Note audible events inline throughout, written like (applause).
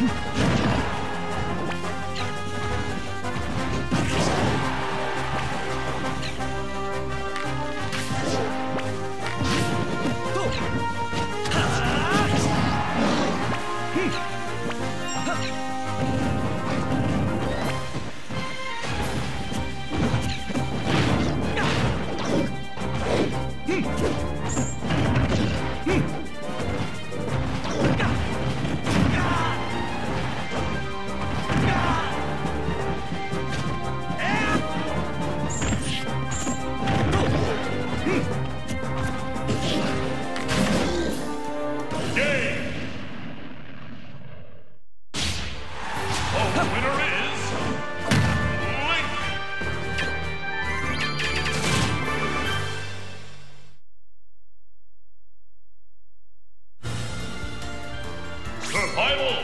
Hmph! (laughs) Survival!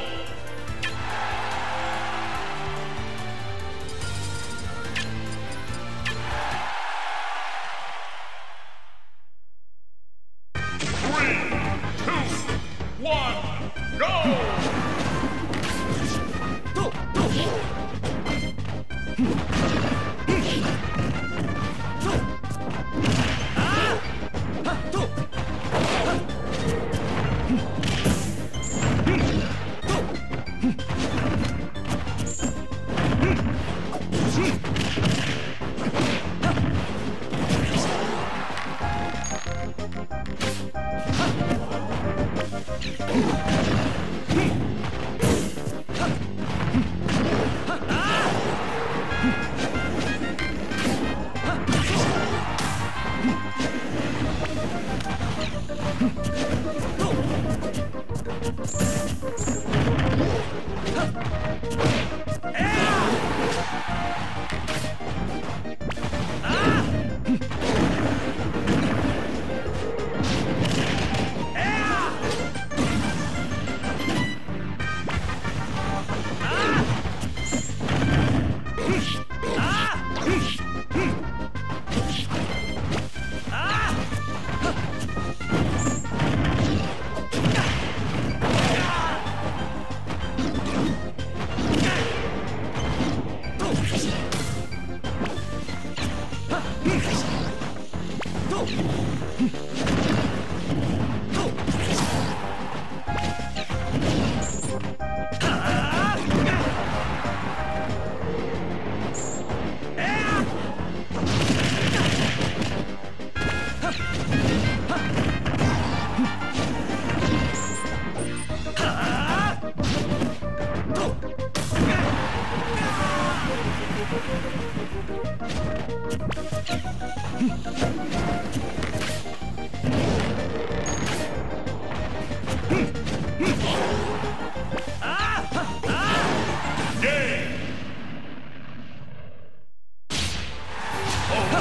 Three, two, one, go! Hmm.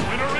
Winner